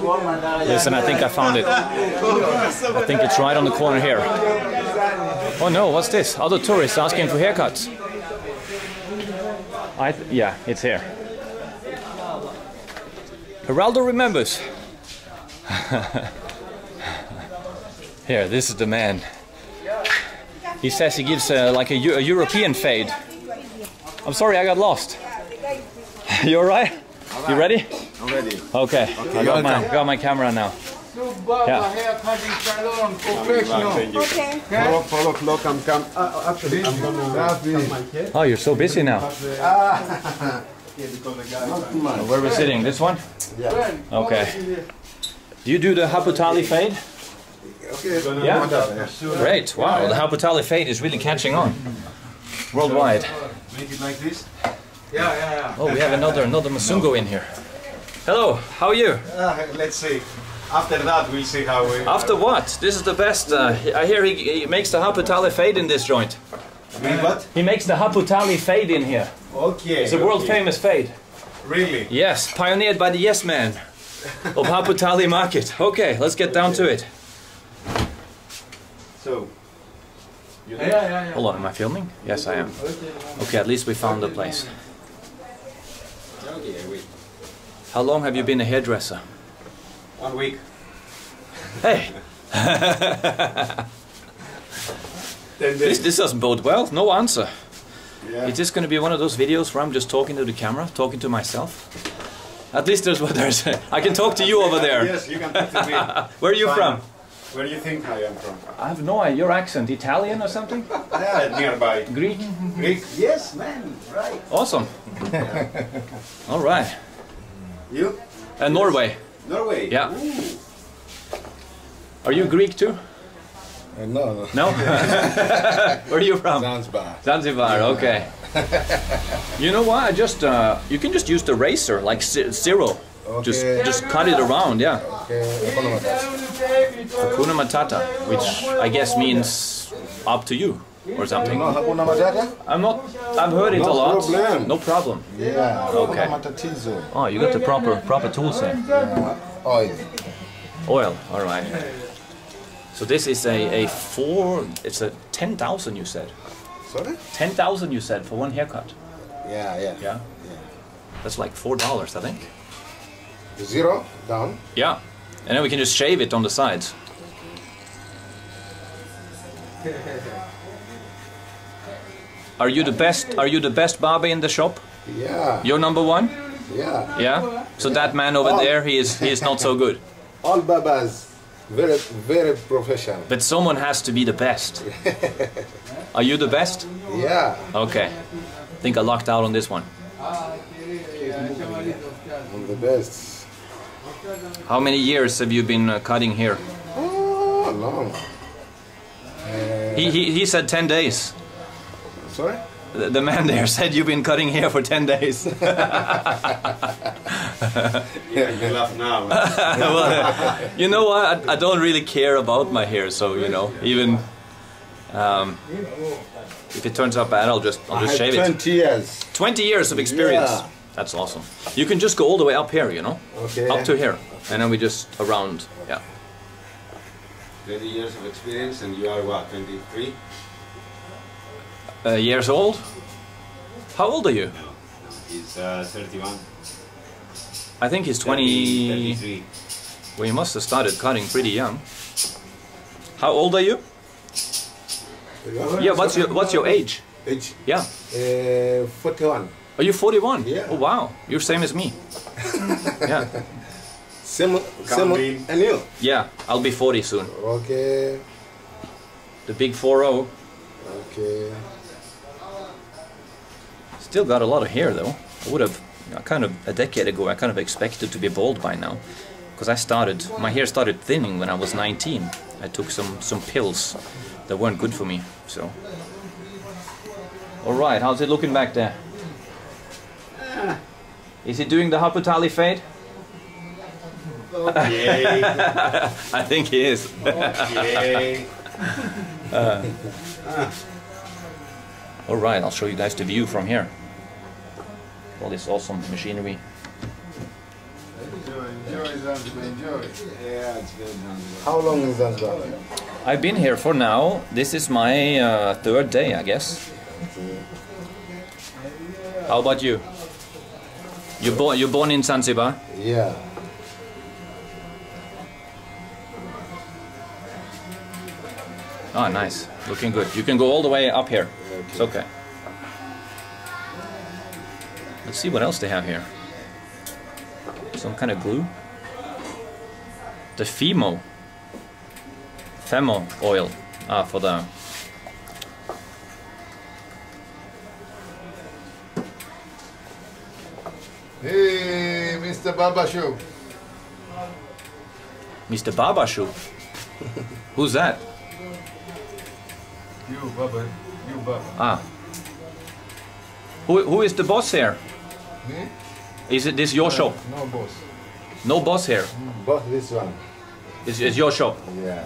Listen, I think I found it. I think it's right on the corner here. Oh no, what's this? Other tourists asking for haircuts. I yeah, it's here. Geraldo remembers. here, this is the man. He says he gives uh, like a, a European fade. I'm sorry, I got lost. you alright? You ready? I'm ready. Okay. I got my, got my camera now. Yeah. Okay. Follow, follow clock. I'm come. Uh, actually, I'm gonna cut my hair. Oh, you're so busy now. Not Where we're sitting? This one? Yeah. Okay. Do you do the Haputale fade? Okay. Yeah. Great. Wow, the Haputale fade is really catching on worldwide. Make it like this. Yeah, yeah, yeah. Oh, we have another another Masungo in here. Hello. How are you? Uh, let's see. After that, we'll see how we. After what? This is the best. Uh, I hear he, he makes the Haputale fade in this joint. We what? He makes the Haputale fade in here. Okay. It's a world-famous fade. Really? Yes, pioneered by the Yes Man of Haputale Market. Okay, let's get down to it. So. You yeah. Hold on, am I filming? Yes, I am. Okay, at least we found the place. Okay, wait. How long have you been a hairdresser? One week. Hey, this, this doesn't bode well. No answer. Yeah. Is this going to be one of those videos where I'm just talking to the camera, talking to myself? At least there's what there's. I can talk to you over there. Yes, you can talk to me. Where are you Fine. from? Where do you think I am from? I have no idea. Your accent, Italian or something? Yeah, nearby. Greek? Greek. Yes, man. Right. Awesome. All right. You? And Norway. Norway. Yeah. Ooh. Are you Greek too? Uh, no, no. No? Where are you from? Zanzibar. Zanzibar, okay. you know what? I just uh, you can just use the razor like z- zero. Just Okay. just cut it around, yeah. Okay, Hakuna Matata, which I guess means up to you or something. No, Hakuna Matata? I'm not. I've heard it No a lot. problem. No problem. Yeah, Okay. Matatizo. Oh, you got the proper proper tools there. Oil. Oil. All right. So this is a a four. It's a ten thousand. You said Sorry? ten thousand. You said for one haircut. Yeah, yeah. Yeah. That's like four dollars, I think. Zero down. Yeah. And then we can just shave it on the sides. Are you the best? Are you the best barber in the shop? Yeah, You're number one. yeah. Yeah. So that man over there, he is he is not so good. All babas, very, very professional. But someone has to be the best. Are you the best? Yeah, Okay. I think I locked out on this one. I'm the best. How many years have you been uh, cutting here? Oh, long. He, he he said ten days. Sorry? The, the man there said you've been cutting hair for ten days. Yeah, you laugh now. well, you know what? I, I don't really care about my hair, so you know, even um, if it turns out bad, I'll just I'll just shave 20 it. years. Twenty years of experience. Yeah. That's awesome. You can just go all the way up here, you know, Okay. up to here, and then we just around. Yeah. 20 years of experience, and you are what? 23? Uh, years old. How old are you? No, He's uh, 31. I think he's twenty. 33. Well, you must have started cutting pretty young. How old are you? Yeah. What's your What's your age? Age? Yeah. Uh, 41. Are you 41? Yeah. Oh wow, you're same as me. yeah. Same, same, and you? Yeah, I'll be 40 soon. Okay, The big 4-0. okay. Still got a lot of hair though. I would have, I kind of, a decade ago, I kind of expected to be bald by now. Because I started, my hair started thinning when I was 19. I took some, some pills that weren't good for me, so. Alright, how's it looking back there? Is he doing the Haputale fade? Okay. I think he is. okay. Uh. Alright, I'll show you guys the view from here. All this awesome machinery. Enjoy Zanzibar, enjoy. Yeah, it's very nice. How long is Zanzibar? I've been here for now. This is my uh, third day, I guess. How about you? You born you born in Zanzibar? Yeah. Oh, nice. Looking good. You can go all the way up here. It's okay. Let's see what else they have here. Some kind of glue. The Femo. Femo oil. Ah, for the. Hey, Mr. Baba Show. Mr. Babashu. Who's that? You, Baba. You, Baba. Ah. Who, who is the boss here? Me? Is it this your uh, shop? No, boss. No boss here. Mm. Boss, this one. It's, it's your shop. Yeah.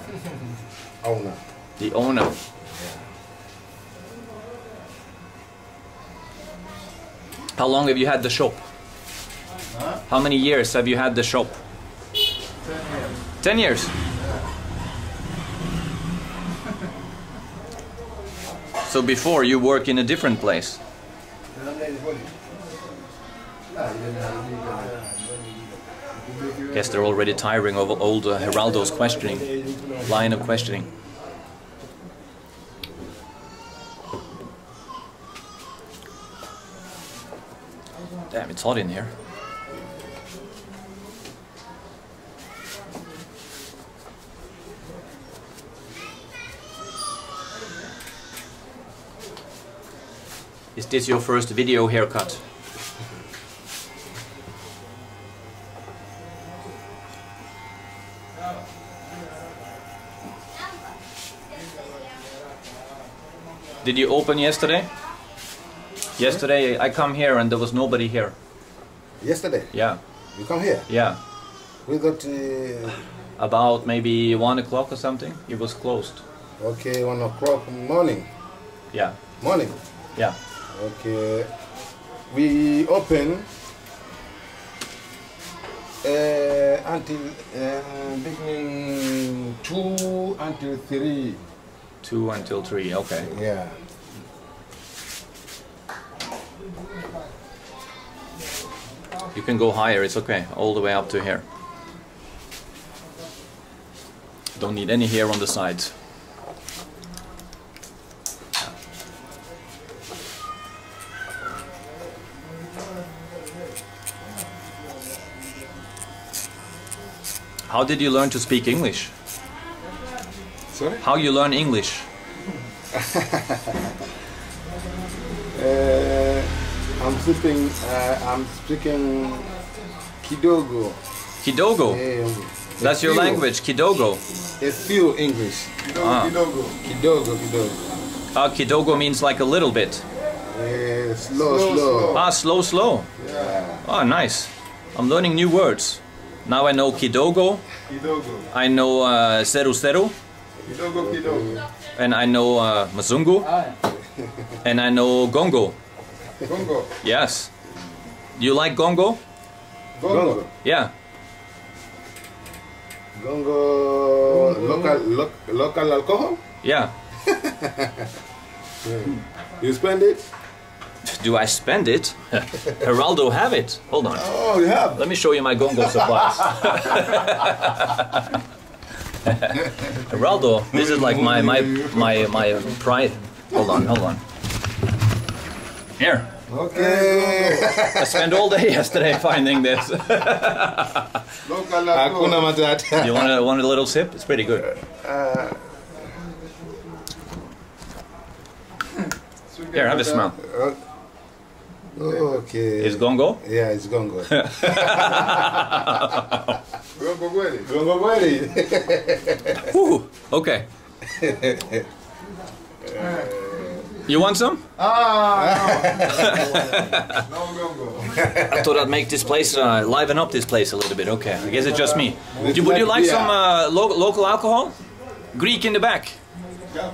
Owner. The owner. How long have you had the shop? Huh? How many years have you had the shop? Ten years. Ten years. So before you work in a different place. Guess they're already tiring of old uh, Geraldo's questioning, line of questioning. Damn, it's hot in here. Is this your first video haircut? Did you open yesterday? Yesterday I come here and there was nobody here. Yesterday, Yeah, you come here. yeah. We got uh, About maybe one o'clock or something. It was closed. okay one o'clock morning. Yeah, Morning. yeah. Okay. We open uh, until uh, beginning two until three. Two until three. Okay. Yeah. You can go higher. It's okay. All the way up to here. Don't need any hair on the sides. How did you learn to speak English? Sorry. How you learn English? Uh, I'm speaking. Uh, I'm speaking Kidogo. Kidogo. Um, That's a your few- language, Kidogo. A few English. Kidogo, Ah. Kidogo. Kidogo, Kidogo. Uh, Kidogo means like a little bit. Uh, slow, Slow, slow. slow. Ah, slow, slow. Yeah. Oh, nice. I'm learning new words. Now I know Kidogo, Kidogo. I know uh, Seru Seru, Kidogo, Kidogo. and I know uh, Mazungu, and I know Gongo. Gongo. Yes. You like Gongo? Gongo. Yeah. Gongo, local, loc, local alcohol. Yeah. You spend it? Do I spend it? Geraldo have it. Hold on. Oh, you have. Let me show you my Gongo supplies. Geraldo, this is like my my my my pride. Hold on, hold on. Here. Okay. I spent all day yesterday finding this. Hakuna matata. You want a, want a little sip? It's pretty good. Uh, Here, have a smell. Uh, Okay. Is Gongo? Yeah, it's gongo. Congo kweli. gongo kweli. Whew. Okay. You want some? Ah, no. no Congo. I thought I'd make this place, uh, liven up this place a little bit. Okay, I guess it's just me. Would You- you Would you like like some uh, lo- local alcohol? Greek in the back.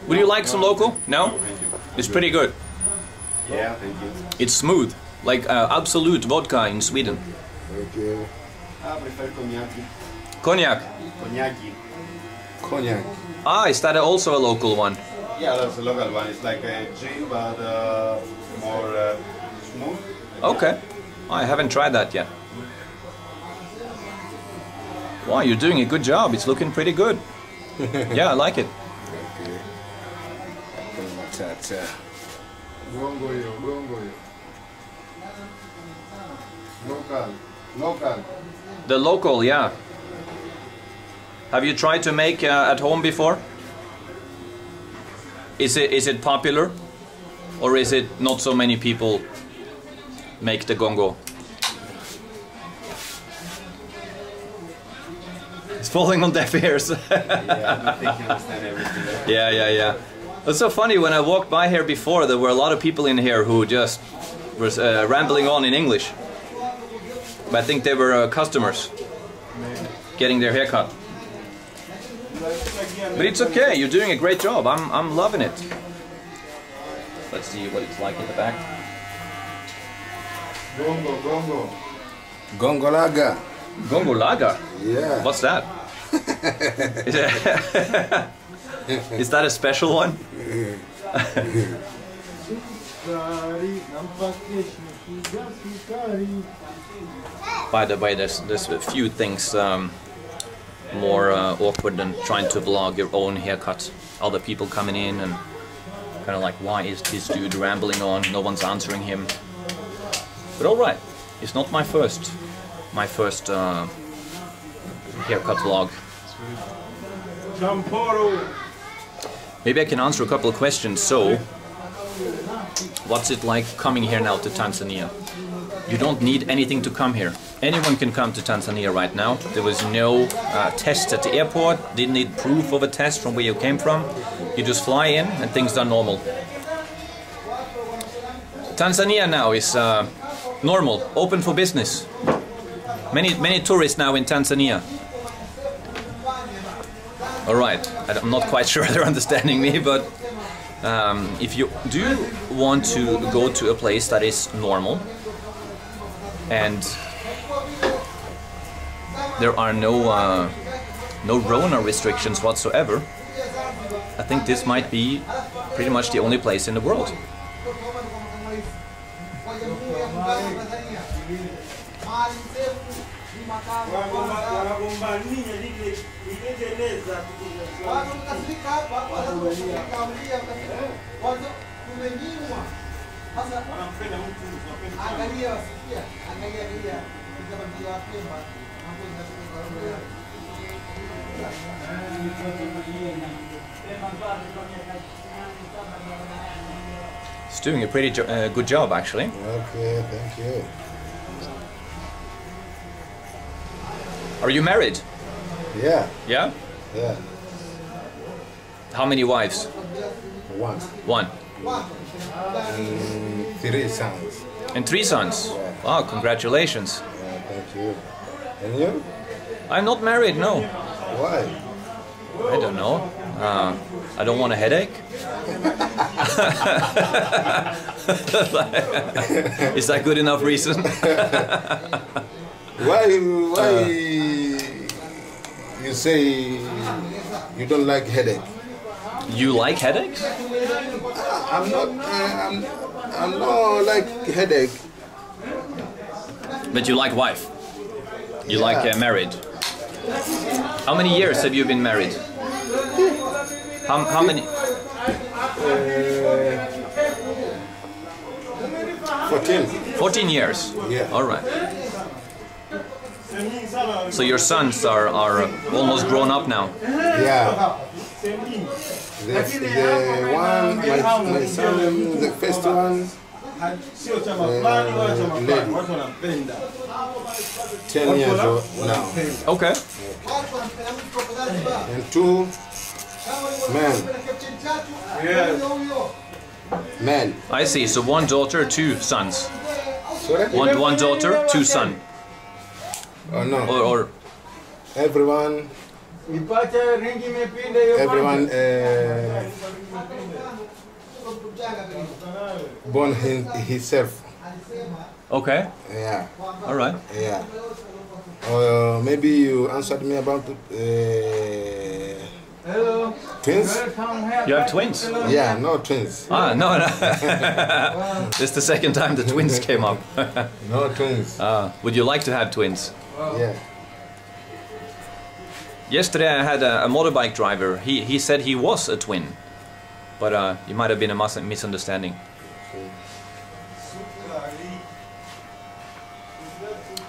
Would you like some local? No? It's pretty good. Yeah, thank you. It's smooth, like uh, Absolut vodka in Sweden. Okay. I prefer cognac. Cognac. Cognac. Cognac. Ah, is that also a local one? Yeah, that's a local one. It's like a gin, but uh, more uh, smooth. Okay. I haven't tried that yet. Wow, you're doing a good job. It's looking pretty good. yeah, I like it. Okay. Matata. Gongo hiyo, gongo hiyo. Local, local. The local, yeah. Have you tried to make uh, at home before? Is it is it popular, or is it not so many people make the gongo? It's falling on deaf ears. Yeah, I think you understand everything. yeah, yeah, yeah. It's so funny when I walked by here before. There were a lot of people in here who just was uh, rambling on in English. But I think they were uh, customers getting their haircut. But it's okay. You're doing a great job. I'm I'm loving it. Let's see what it's like in the back. Gongo, gongo. Gongolaga. Gongo Lager. Yeah. What's that? Is, it- Is that a special one? By the way, there's there's a few things um, more uh, awkward than trying to vlog your own haircut. Other people coming in and kind of like, why is this dude rambling on? No one's answering him. But all right, it's not my first, my first uh, haircut vlog. Maybe I can answer a couple of questions. So, what's it like coming here now to Tanzania? You don't need anything to come here. Anyone can come to Tanzania right now. There was no uh, test at the airport. Didn't need proof of a test from where you came from. You just fly in and things are normal. Tanzania now is uh, normal, open for business. Many many tourists now in Tanzania. All right, I'm not quite sure they're understanding me, but um, if you do want to go to a place that is normal and there are no uh, no Rona restrictions whatsoever, I think this might be pretty much the only place in the world. Wanagombania lile liliendeleza wanampenda mtu It's doing a pretty jo- uh, good job actually. Okay, thank you. Are you married? Yeah, Yeah. yeah. How many wives? One. One. Mm, three sons. And three sons. Wow, congratulations. Yeah, thank you. And you? I'm not married, no. Why? I don't know. Uh, I don't want a headache. Is that good enough reason? Why? Why? you say you don't like headache? You like headaches? I'm not. Uh, I'm. I'm not like headache. But you like wife? You like Yeah. uh, married? How many years have you been married? How, how many? Fourteen. 14 years? Yeah. All right. So your sons are, are almost grown up now? Yeah. The, the one, my, my son, the first one, sio chama fulani wala chama fulani watu wanampenda ten years old now, Okay. and two men, men. I see. So one daughter, two sons. Sorry? One, one daughter, two son. Oh no. Or, or Everyone, nipache ringi imepinda everyone uh, born him, himself. okay. Yeah, All right. yeah. Uh, maybe you answered me about uh, Hello. twins. You have twins? Yeah, no twins. Ah, no, no. this is the second time the twins came up. No twins. Ah, would you like to have twins? Yeah. Yesterday I had a, a motorbike driver. He, he said he was a twin. But uh, it might have been a misunderstanding.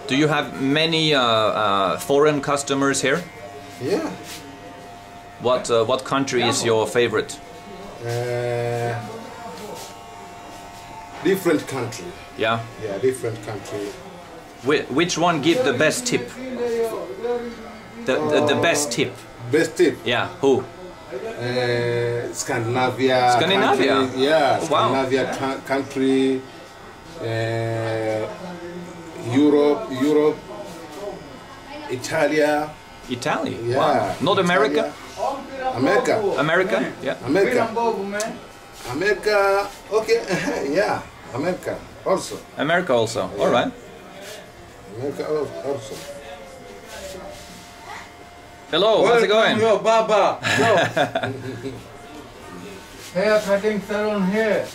Do you have many uh, uh, foreign customers here? Yeah. What uh, what country is your favorite? Uh, different country. Yeah. Yeah, different country. Whi- which one give the best tip? The, the, the best tip. Best tip. Yeah. Who? Uh, Scandinavia. Scandinavia? Country. Yeah, Oh. Scandinavia country. Uh, Europe, Europe, Italia. Italy. Yeah. Wow. Not America. America. America. Yeah. America. America. Okay. yeah. America also. America also. All right. America also. Hello. How's it going? Yo, Baba. Yo. hair cutting salon here.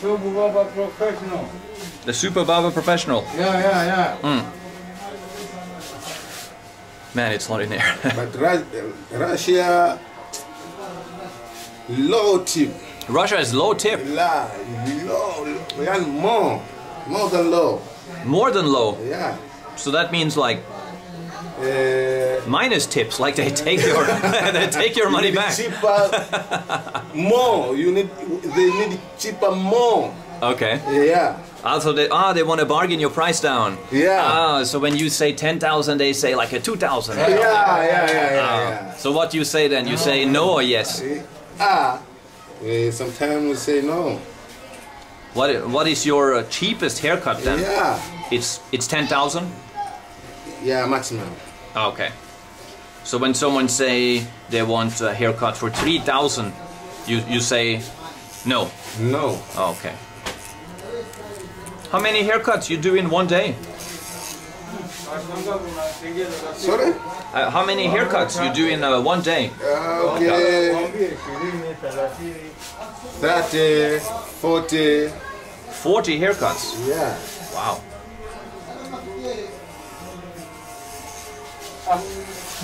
Shobu Baba professional. The Super Barber Professional. Yeah, yeah, yeah. Hmm. Man, it's hot in there. But Ru- Russia, low tip. Russia is low tip. La, low, and more, more than low. More than low. Yeah. So that means like Uh, minus tips. Like they take your they take your money you need back. Cheaper, more. You need. They need cheaper more. Okay. Yeah. Also, they ah they want to bargain your price down. Yeah. Ah, so when you say ten thousand, they say like a two thousand. Yeah, yeah, yeah, yeah, Ah. yeah. So what you say then? You say no or yes? Ah, sometimes we say no. What what is your uh, cheapest haircut then? Yeah, It's it's ten thousand. yeah, maximum. Okay. So when someone say they want a haircut for three thousand, you you say no. No. Okay. How many haircuts you do in one day? Sorry. Uh, how many haircuts you do in uh, one day? Uh, okay. 30, 40. Forty haircuts. Yeah. Wow.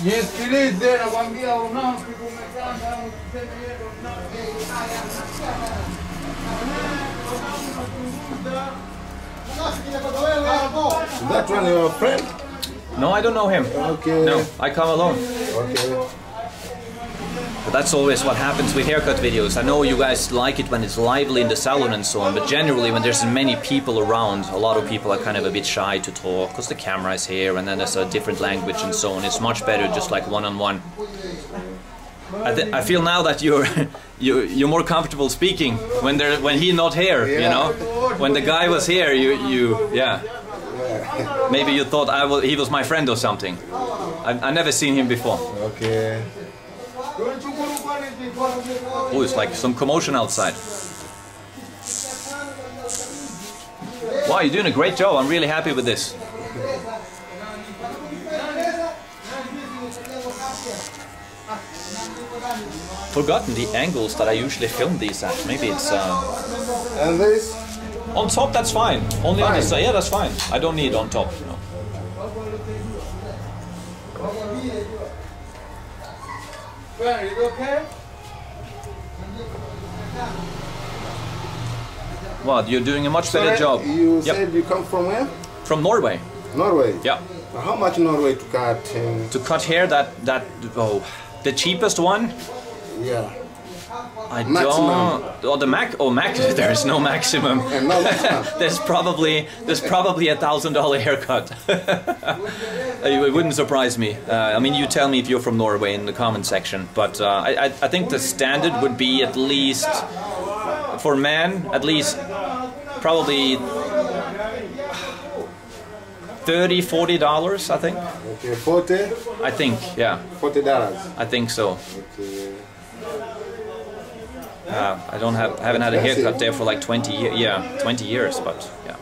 Nisikilize nakwambia unafiki umekanda That one your friend? No, I don't know him. Okay. No, I come alone. Okay. But that's always what happens with haircut videos. I know you guys like it when it's lively in the salon and so on, but generally when there's many people around, a lot of people are kind of a bit shy to talk because the camera is here and then there's a different language and so on. It's much better just like one-on-one. I, th- I feel now that you're you you're more comfortable speaking when there when he not here, you know. When the guy was here, you you yeah. Maybe you thought I was he was my friend or something. I I never seen him before. Okay. Oh, it's like some commotion outside. Wow, you're doing a great job. I'm really happy with this. Forgotten the angles that I usually film these at. Maybe it's uh, And this? on top. That's fine. Only on the side. Yeah, that's fine. I don't need on top. Well, is it okay? Wow, you're doing a much better job. You Yep. said you come from where? From Norway. Norway. Yeah. How much Norway to cut? Um, To cut hair, that that oh, the cheapest one yeah. I Maximum. don't. Oh, the max. Oh, max. There is no maximum. No maximum. there's probably there's probably a thousand dollar haircut. it wouldn't surprise me. Uh, I mean, you tell me if you're from Norway in the comment section. But uh, I, I I think the standard would be at least for men at least probably 30 40 dollars i think Okay, 40, i think yeah 40 dollars. i think so Okay. Uh, I don't have haven't had a haircut there for like 20 years. Yeah, 20 years, but yeah.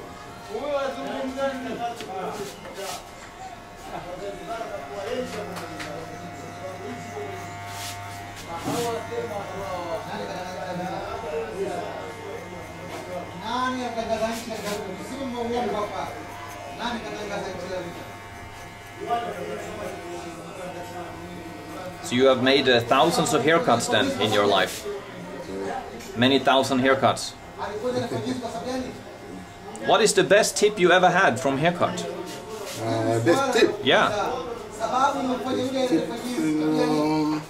So you have made uh, thousands of haircuts then in your life. Many thousand haircuts. Alikuja na kujibu kwa sababu gani? What is the best tip you ever had from haircut? Uh, best tip. Yeah. Sababu imefanya yule alifanyizi kwa gani? Um,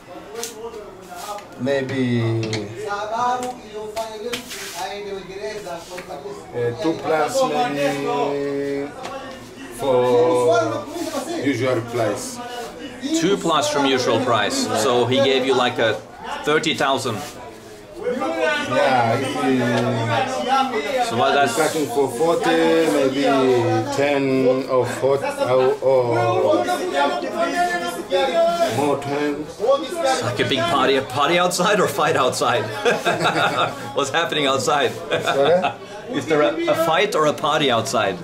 maybe Sababu iliyofanya yule mtu aende Uingereza kwa kabisa. uh, two plus maybe for usual price. Two plus from usual price. So he gave you like a 30,000. Yeah, if So what that's cutting for 40, maybe 10 or 40 or, or more 10. like a big party, a party outside or fight outside? What's happening outside? Is there a, a fight or a party outside?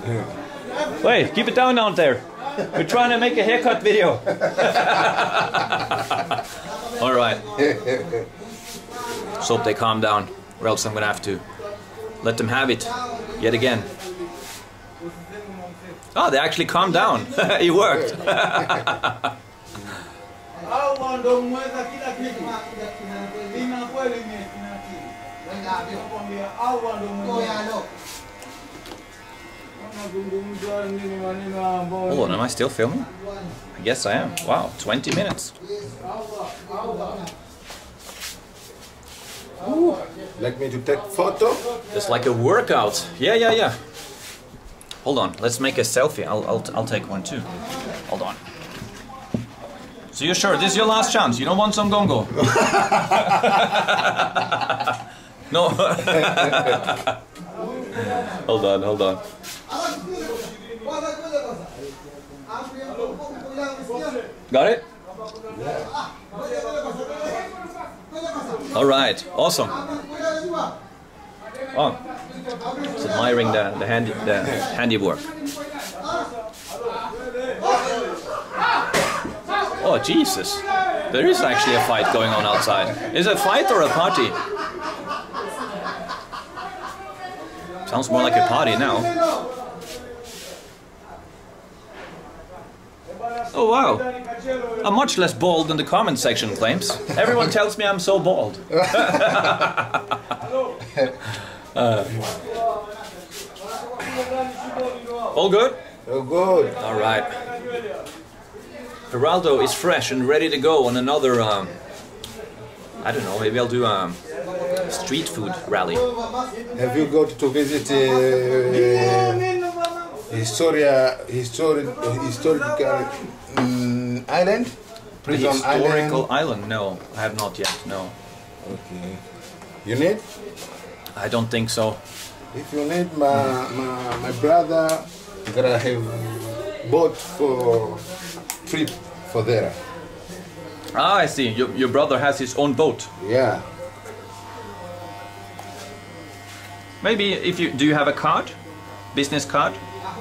Wait, keep it down out there. We're trying to make a haircut video. All right. So hope they calm down, or else I'm gonna have to let them have it yet again. Oh, they actually calmed down. it worked. On, am I still filming? I guess I am. Wow, 20 minutes. Like me to take photo? It's like a workout. Yeah, yeah, yeah. Hold on, let's make a selfie. I'll, I'll, I'll take one too. Hold on. So you're sure this is your last chance? You don't want some gongo? no. hold on, hold on. Got it? All right, awesome. Oh, admiring the the, handy, the handiwork. Oh Jesus! There is actually a fight going on outside. Is it a fight or a party? Sounds more like a party now. Oh wow! I'm much less bald than the comment section claims. Everyone tells me I'm so bald. All good? Oh, good. All right. Geraldo is fresh and ready to go on another. Um, I don't know. Maybe I'll do a street food rally. Have you got to visit uh, Historia, historic, historical island? Prison Historical island? island? No, I have not yet. No, Okay. You need? I don't think so. If you need, my, my, my brother gonna have boat for trip for there. Ah, I see. Your, your brother has his own boat. Yeah. Maybe if you do you have a card, business card?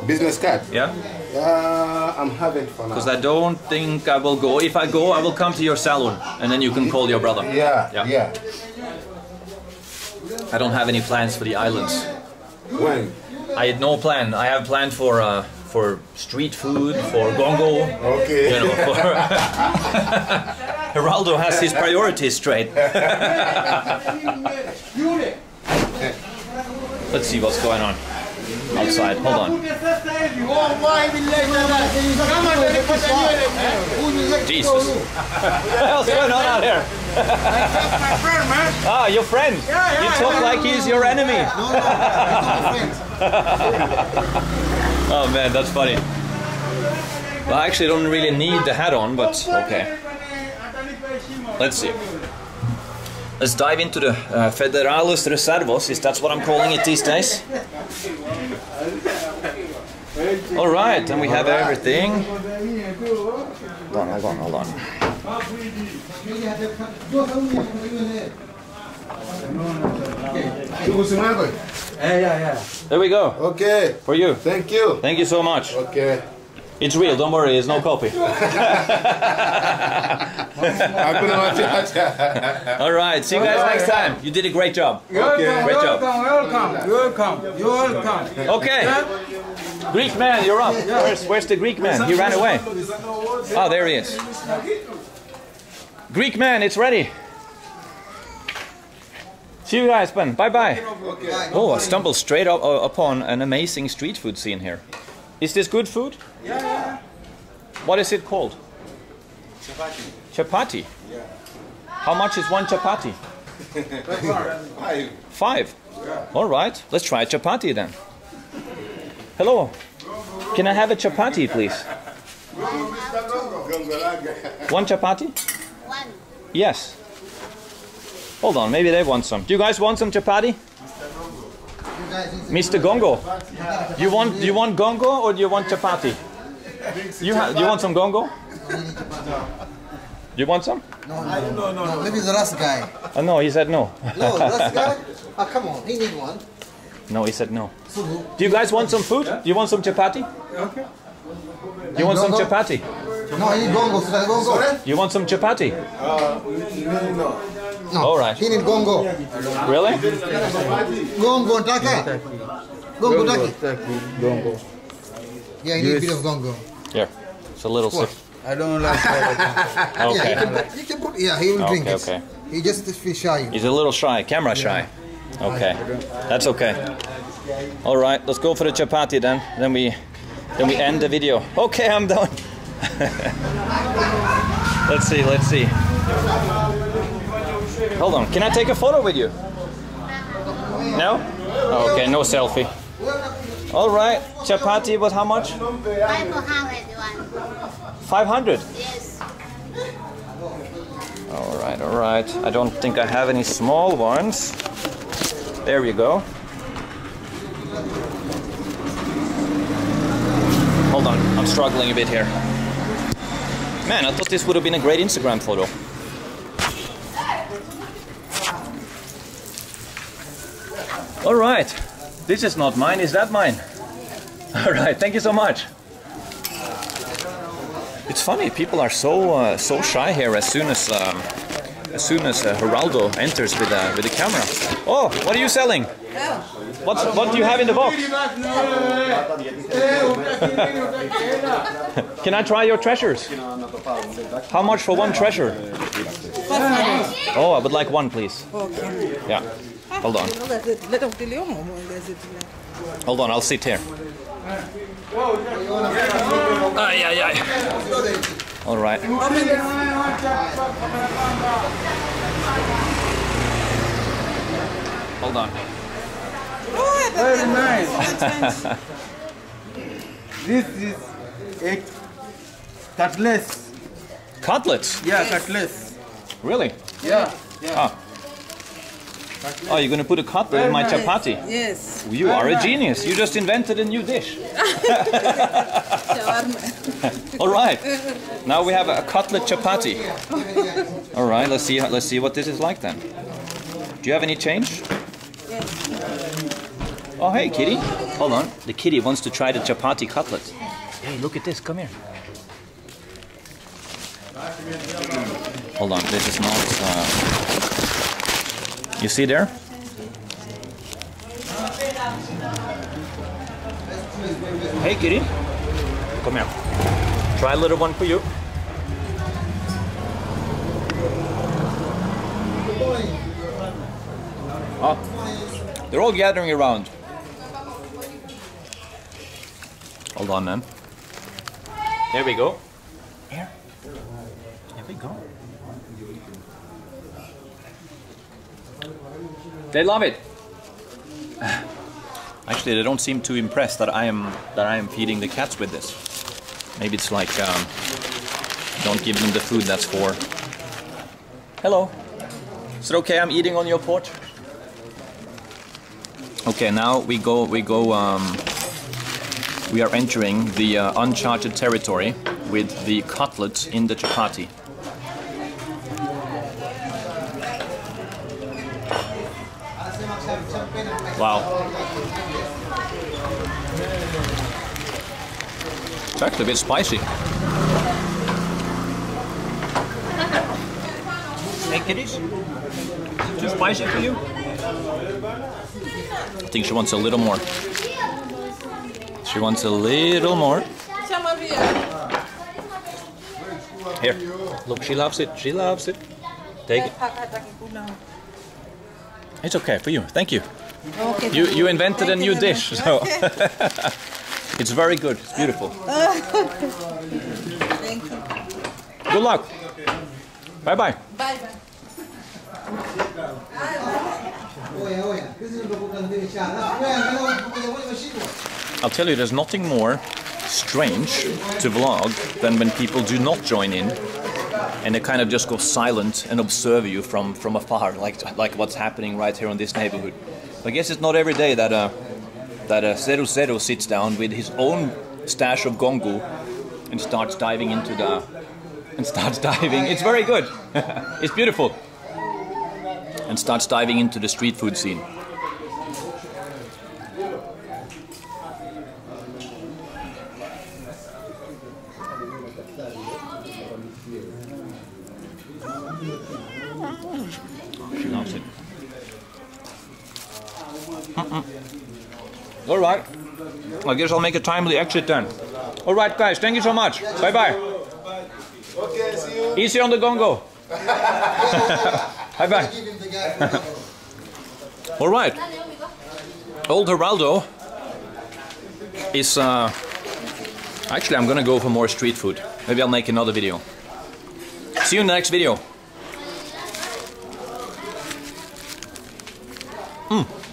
Business card? Yeah. Uh, I'm having for now. Because I don't think I will go. If I go, I will come to your salon, and then you can call your brother. Yeah, Yeah. yeah. I don't have any plans for the islands. When? I had no plan. I have planned for uh, for street food, for gongo. Okay. You know, for Geraldo has his priorities straight. Let's see what's going on outside. Hold on. Jesus. What else going on out here? Ah, your friend. You talk like he's your enemy. Oh man, that's funny. Well, I actually don't really need the hat on, but okay. Let's see. Let's dive into the uh, Federalis Reservos, is that's what I'm calling it these days. All right, and we have everything. Hold on, hold on, hold on. Tunggu semangat. Ya, ya. There we go. Okay. For you. Thank you. Thank you so much. Okay. It's real, don't worry, it's no copy. Aku nak macam-macam. All right, see you guys next time. You did a great job. Welcome, Great job. welcome, welcome, welcome. You're welcome. Okay. Greek man, you're up. Where's, where's the Greek man? He ran away. Oh, there he is. Greek man, it's ready. See you guys, man. Bye bye. Oh, I stumbled straight up uh, upon an amazing street food scene here. Is this good food? Yeah, yeah. What is it called? Chapati. Chapati? Yeah. How much is one chapati? Five. Five. All right, let's try chapati then. Hello. Can I have a chapati, please? One chapati? One. Yes. Hold on, maybe they want some. Do you guys want some chapati? Mr. Gongo. You want you want gongo or do you want chapati? You ha- do you want some gongo? Do you want some? No, no, no, no. no. Maybe the last guy. Oh, no, he said no. No, the last guy. Ah, come on. He need one. no, he said no. Do you guys want some food? Do you want some chapati? Okay. Do you want some Gongo? chapati? No, I need gongo. Sudah gongo. You want some chapati? No. no. All right. He need gongo. Really? Gongo taka. Gongo taki. Gongo. Yeah, he need a bit of gongo. Here. It's a little sip. I don't like that. Yeah, you Okay. can, put- you can put. Yeah, he will drink Okay, it. okay. He just feel shy. He's a little shy, camera shy. Okay, that's okay. All right, let's go for the chapati then. Then we, then we end the video. Okay, I'm done. let's see, let's see. Hold on, can I take a photo with you? No? Okay, no selfie. All right, chapati was how much? Five for hundred one. 500. Yes. All right, all right. I don't think I have any small ones. There we go. Hold on, I'm struggling a bit here. Man, I thought this would have been a great Instagram photo. All right, this is not mine, is that mine? All right, thank you so much. It's funny, people are so uh, so shy here as soon as um, as soon as uh, Geraldo enters with a with the camera. Oh, what are you selling? What's, what do you have in the box? Can I try your treasures? How much for one treasure? Oh, I would like one, please. Okay. Yeah. Hold on. Let off the Leon. Hold on, I'll sit here. Ay, ay, ay. All right. Hold on. Very nice. this is a cutlass. Cutlets. Yeah, cutlass. Really? Yeah, yeah. Ah. Oh, you're gonna put a cutlet in my chapati? Yes. You are a genius. You just invented a new dish. All right. Now we have a cutlet chapati. All right. Let's see. Let's see what this is like then. Do you have any change? Oh, hey, kitty. Hold on. The kitty wants to try the chapati cutlet. Hey, look at this. Come here. Hold on. This is not. Uh... You see there? Hey, kitty. Come here. Try a little one for you. Oh, they're all gathering around. Hold on, then. There we go. Here. There we go. They love it. Actually, they don't seem too impressed that I am that I am feeding the cats with this. Maybe it's like um, don't give them the food that's for. Hello. Is it okay? I'm eating on your porch. Okay, now we go. We go. Um, we are entering the uh, uncharted territory with the cutlets in the chapati. Wow. It's actually a bit spicy. Hey kiddies, too spicy for you? I think she wants a little more. She wants a little more. Here, look, she loves it. She loves it. Take it. It's okay for you. Thank you. Okay. You, you invented a new dish, so it's very good. It's beautiful. Thank you. Good luck. Bye bye. Bye bye. I'll tell you, there's nothing more strange to vlog than when people do not join in and they kind of just go silent and observe you from, from afar, like, like what's happening right here in this neighborhood. I guess it's not every day that uh, that uh, Zero Zero sits down with his own stash of gongo and starts diving into the and starts diving. It's very good. it's beautiful. And starts diving into the street food scene. I guess I'll make a timely exit then. All right, guys. Thank you so much. Bye bye. Okay, see you. Easy on the gongo. bye bye. All right. Old Geraldo is. Uh, actually, I'm gonna go for more street food. Maybe I'll make another video. See you in the next video. Hmm.